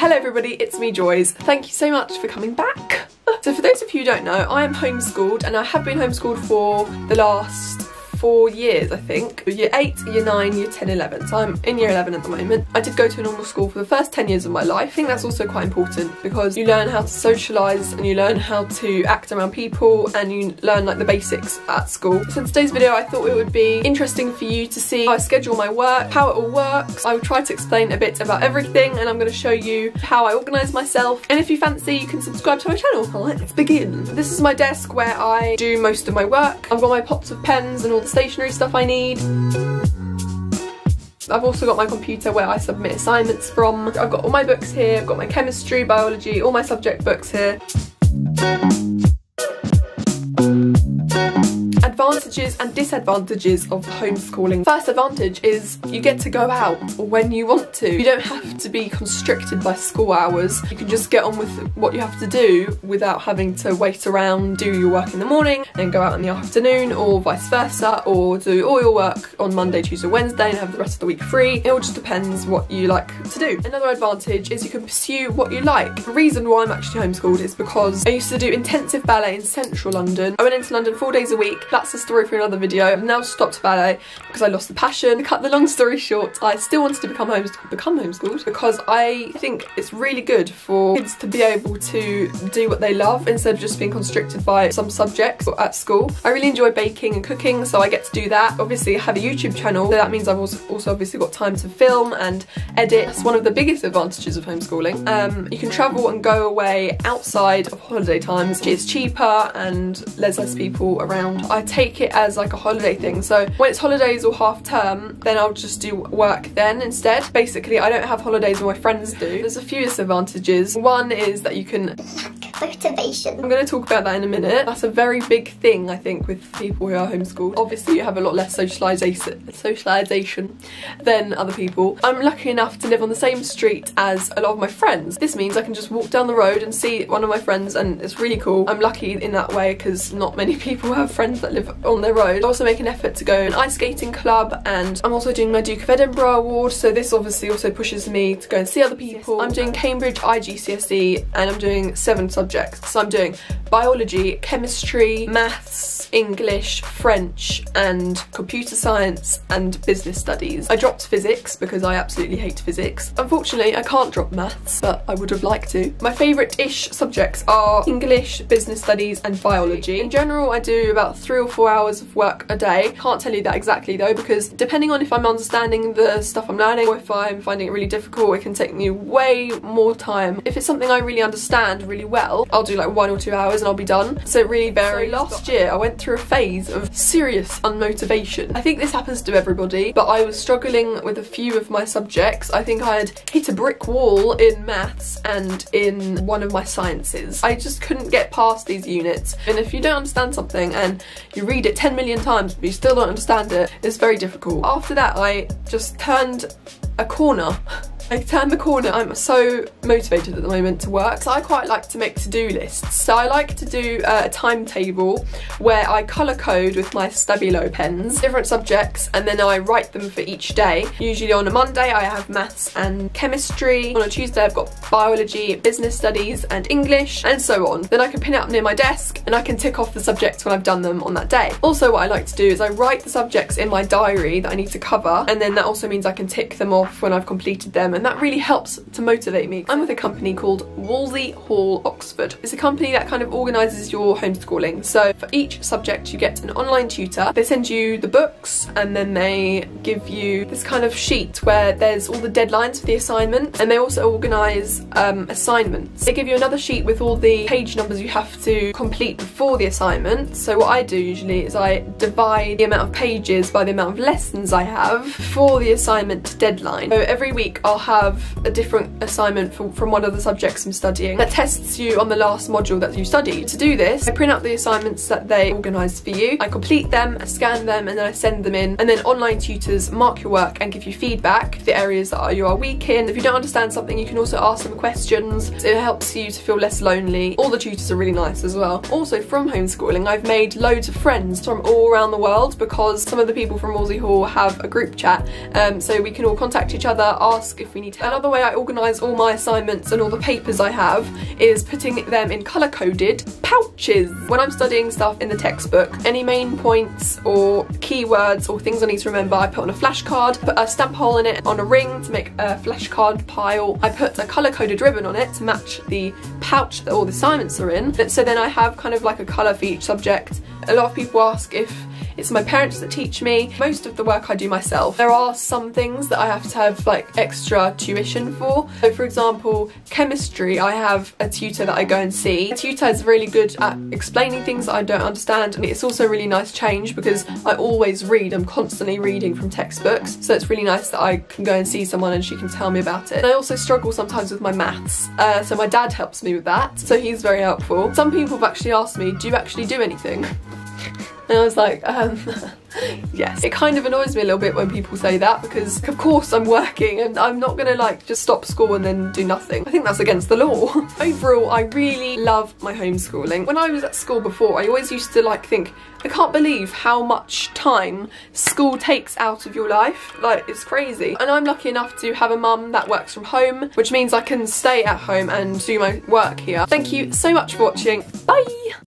Hello everybody, it's me Joyce. Thank you so much for coming back. So for those of you who don't know, I am homeschooled and I have been homeschooled for the last four years, I think. Year 8, Year 9, Year 10, 11. So I'm in Year 11 at the moment. I did go to a normal school for the first 10 years of my life. I think that's also quite important because you learn how to socialise and you learn how to act around people and you learn like the basics at school. So in today's video I thought it would be interesting for you to see how I schedule my work, how it all works. I will try to explain a bit about everything and I'm going to show you how I organise myself and if you fancy you can subscribe to my channel. Let's begin. This is my desk where I do most of my work. I've got my pots of pens and all the stationery stuff I need. I've also got my computer where I submit assignments from. I've got all my books here, I've got my chemistry, biology, all my subject books here. Advantages and disadvantages of homeschooling. First advantage is you get to go out when you want to. You don't have to be constricted by school hours. You can just get on with what you have to do without having to wait around, do your work in the morning and go out in the afternoon or vice versa or do all your work on Monday, Tuesday, Wednesday and have the rest of the week free. It all just depends what you like to do. Another advantage is you can pursue what you like. The reason why I'm actually homeschooled is because I used to do intensive ballet in central London. I went into London four days a week. That's story for another video. I've now stopped ballet because I lost the passion. To cut the long story short, I still wanted to become, homes become homeschooled because I think it's really good for kids to be able to do what they love instead of just being constricted by some subjects at school. I really enjoy baking and cooking so I get to do that. Obviously I have a YouTube channel so that means I've also, also obviously got time to film and edit. That's one of the biggest advantages of homeschooling. Um, you can travel and go away outside of holiday times. It's cheaper and there's less people around. I take it as like a holiday thing. So when it's holidays or half term, then I'll just do work then instead. Basically, I don't have holidays when my friends do. There's a few disadvantages. One is that you can motivation. I'm going to talk about that in a minute. That's a very big thing, I think, with people who are homeschooled. Obviously, you have a lot less socialisation than other people. I'm lucky enough to live on the same street as a lot of my friends. This means I can just walk down the road and see one of my friends and it's really cool. I'm lucky in that way because not many people have friends that live on their road. I also make an effort to go to an ice skating club and I'm also doing my Duke of Edinburgh award so this obviously also pushes me to go and see other people. I'm doing Cambridge IGCSE and I'm doing seven subjects. So I'm doing biology, chemistry, maths, English, French and computer science and business studies. I dropped physics because I absolutely hate physics. Unfortunately I can't drop maths but I would have liked to. My favourite-ish subjects are English, business studies and biology. In general I do about three or four hours of work a day. Can't tell you that exactly though because depending on if I'm understanding the stuff I'm learning or if I'm finding it really difficult it can take me way more time. If it's something I really understand really well I'll do like one or two hours and I'll be done. So it really varies. So last year I went through a phase of serious unmotivation. I think this happens to everybody but I was struggling with a few of my subjects. I think I had hit a brick wall in maths and in one of my sciences. I just couldn't get past these units and if you don't understand something and you read it 10 million times but you still don't understand it, it's very difficult. After that I just turned a corner I turn the corner. I'm so motivated at the moment to work. So I quite like to make to-do lists. So I like to do uh, a timetable where I colour code with my Stabilo pens, different subjects, and then I write them for each day. Usually on a Monday I have maths and chemistry. On a Tuesday I've got biology, business studies and English and so on. Then I can pin it up near my desk and I can tick off the subjects when I've done them on that day. Also what I like to do is I write the subjects in my diary that I need to cover and then that also means I can tick them off when I've completed them and that really helps to motivate me. I'm with a company called Wolsey Hall Oxford. It's a company that kind of organises your homeschooling. So for each subject you get an online tutor. They send you the books and then they give you this kind of sheet where there's all the deadlines for the assignment and they also organise um, assignments. They give you another sheet with all the page numbers you have to complete before the assignment. So what I do usually is I divide the amount of pages by the amount of lessons I have for the assignment deadline. So every week I'll have a different assignment for, from one of the subjects I'm studying that tests you on the last module that you studied. To do this, I print out the assignments that they organise for you, I complete them, I scan them and then I send them in and then online tutors mark your work and give you feedback, the areas that you are weak in. If you don't understand something you can also ask them questions, it helps you to feel less lonely. All the tutors are really nice as well. Also from homeschooling I've made loads of friends from all around the world because some of the people from Wolsey Hall have a group chat um, so we can all contact each other, ask if we Another way I organise all my assignments and all the papers I have is putting them in colour coded pouches. When I'm studying stuff in the textbook, any main points or keywords or things I need to remember I put on a flashcard, put a stamp hole in it on a ring to make a flashcard pile. I put a colour coded ribbon on it to match the pouch that all the assignments are in. So then I have kind of like a colour for each subject. A lot of people ask if it's my parents that teach me. Most of the work I do myself. There are some things that I have to have like extra tuition for. So for example, chemistry, I have a tutor that I go and see. The tutor is really good at explaining things that I don't understand and it's also really nice change because I always read, I'm constantly reading from textbooks. So it's really nice that I can go and see someone and she can tell me about it. And I also struggle sometimes with my maths. Uh, so my dad helps me with that. So he's very helpful. Some people have actually asked me, do you actually do anything? And I was like, um, yes. It kind of annoys me a little bit when people say that because of course I'm working and I'm not gonna like just stop school and then do nothing. I think that's against the law. Overall, I really love my homeschooling. When I was at school before, I always used to like think, I can't believe how much time school takes out of your life. Like, it's crazy. And I'm lucky enough to have a mum that works from home, which means I can stay at home and do my work here. Thank you so much for watching. Bye!